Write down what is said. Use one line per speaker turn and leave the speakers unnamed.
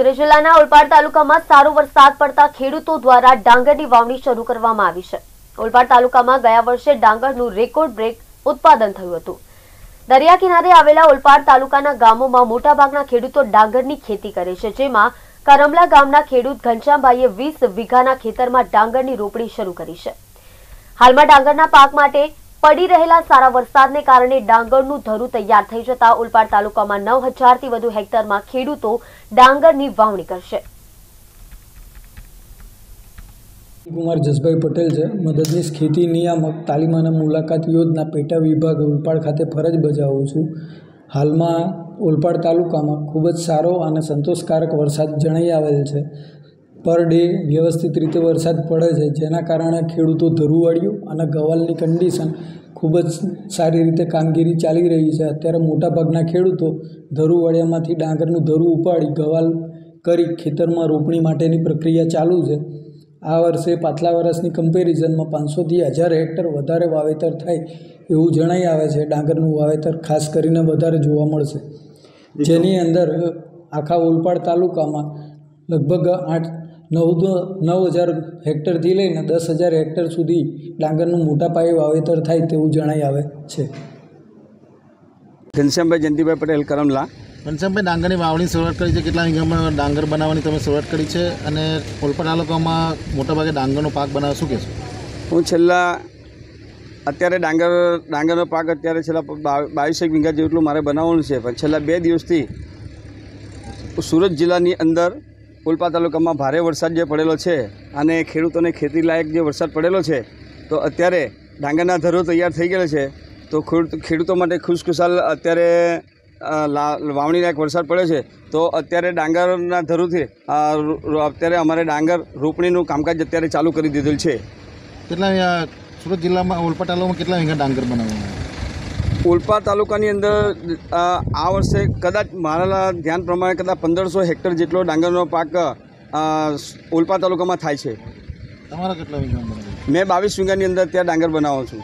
સુરત જિલ્લાના ઓલપાડ તાલુકામાં સારો વરસાદ પડતા ખેડૂતો દ્વારા ડાંગરની વાવણી શરૂ કરવામાં આવી છે. ઓલપાડ તાલુકામાં ગયા વર્ષે ડાંગરનું રેકોર્ડ બ્રેક ઉત્પાદન થયું હતું. દરિયા કિનારે આવેલા ઓલપાડ તાલુકાના ગામોમાં મોટાભાગના ખેડૂતો ડાંગરની ખેતી કરે છે, જેમાં કરમલા ગામના ખેડૂત ઘનશ્યામભાઈએ વીસ વીઘાના ખેતરમાં ડાંગરની રોપણી શરૂ કરી છે. હાલમાં ડાંગરના પાક માટે પડી રહેલા સારા વરસાદને કારણે ડાંગરનું ધરું તૈયાર થઈ જતા ઉલપાડ તાલુકામાં નવ હજારથી વધુ હેક્ટરમાં ખેડૂતો ડાંગરની વાવણી કરશે.
કુમાર જસભાઈ પટેલ છે. મદદનીશ ખેતી નિયામક, તાલીમ અને મુલાકાત યોજના પેટા વિભાગ ઓલપાડ ખાતે ફરજ બજાવું છું. હાલમાં ઓલપાડ તાલુકામાં ખૂબ જ સારો અને સંતોષકારક વરસાદ જણાઈ આવેલ છે. પર ડે વ્યવસ્થિત રીતે વરસાદ પડે છે, જેના કારણે ખેડૂતો ધરુવાળીઓ અને ગવાલની કન્ડિશન ખૂબ જ સારી રીતે કામગીરી ચાલી રહી છે. અત્યારે મોટાભાગના ખેડૂતો ધરુવાળિયામાંથી ડાંગરનું ધરું ઉપાડી ગવાલ કરી ખેતરમાં રોપણી માટેની પ્રક્રિયા ચાલુ છે. આ વર્ષે પાછલા વર્ષની કમ્પેરિઝનમાં પાંચસોથી હજાર હેક્ટર વધારે વાવેતર થાય એવું જણાઈ આવે છે. ડાંગરનું વાવેતર ખાસ કરીને વધારે જોવા મળશે. જેની અંદર આખા ઓલપાડ તાલુકામાં લગભગ આઠ નવ નવ હજાર હેક્ટરથી લઈને દસ હજાર હેક્ટર સુધી ડાંગરનું મોટા પાયે વાવેતર થાય તેવું જણાઈ આવે છે.
ઘનશ્યામભાઈ જયંતિભાઈ પટેલ કરમલા.
ઘનશ્યામભાઈ ડાંગરની વાવણી શરૂઆત કરી છે. કેટલા વીઘામાં ડાંગર બનાવવાની તમે શરૂઆત કરી છે અને કોલપણ તાલુકામાં મોટાભાગે ડાંગરનો પાક બનાવે શું કહેશો?
હું છેલ્લા અત્યારે ડાંગર ડાંગરનો પાક અત્યારે છેલ્લા બા- બાવીસેક વીઘા જેટલું મારે બનાવવાનું છે. પણ છેલ્લા બે દિવસથી સુરત જિલ્લાની અંદર ઉલપા તાલુકામાં ભારે વરસાદ જે પડેલો છે અને ખેડૂતોને ખેતી લાયક જે વરસાદ પડેલો છે, તો અત્યારે ડાંગરના ધરો તૈયાર થઈ ગયેલા છે, તો ખેડૂત માટે ખુશખુશાલ અત્યારે વાવણી લાયક વરસાદ પડ્યો છે. તો અત્યારે ડાંગરના ધરુથી અત્યારે અમારે ડાંગર રોપણીનું કામકાજ અત્યારે ચાલુ કરી દીધેલ છે.
કેટલા સુરત જિલ્લામાં ઓલપા તાલુકામાં કેટલા વીઘા ડાંગર બનાવવાનું
ઓલપા તાલુકાની અંદર આ વર્ષે કદાચ મારા ધ્યાન પ્રમાણે કદાચ પંદરસો હેક્ટર જેટલો ડાંગરનો પાક ઓલપા તાલુકામાં થાય છે.
તમારા કેટલા
મેં બાવીસ વીઘાની અંદર ત્યાં ડાંગર બનાવું છું.